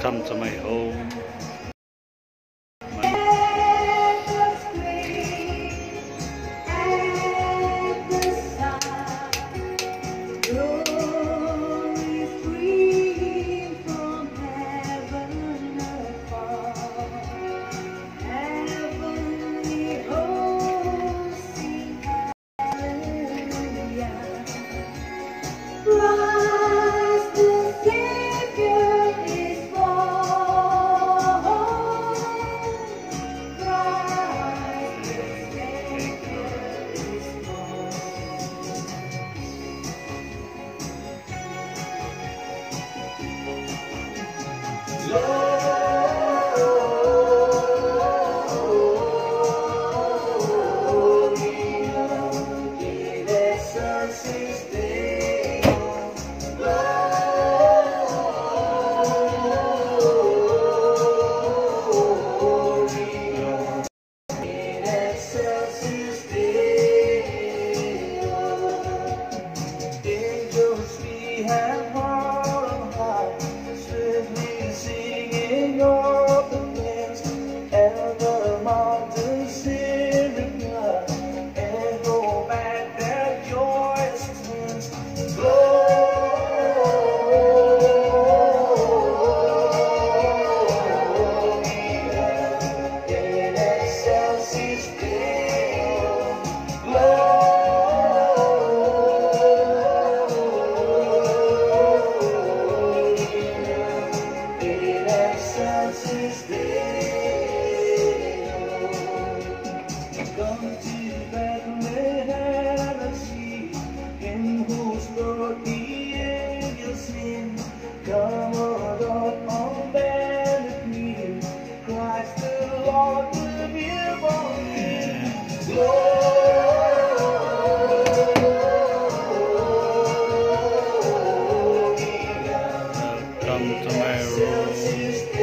welcome to my home. Welcome to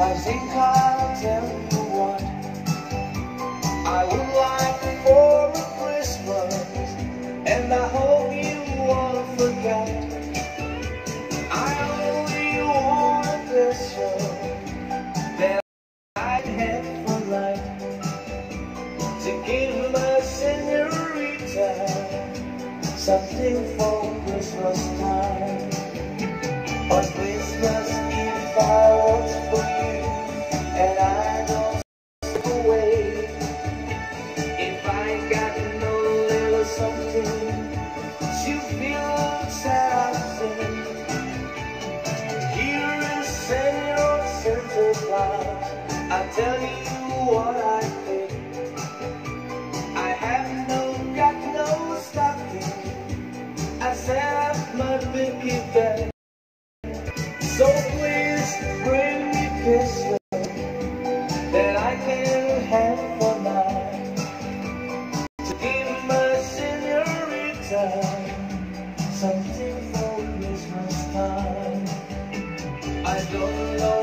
Mas em casa that I can have for night. To give my senorita something for Christmas time. I don't know